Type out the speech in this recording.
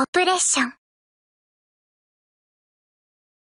オプレッション。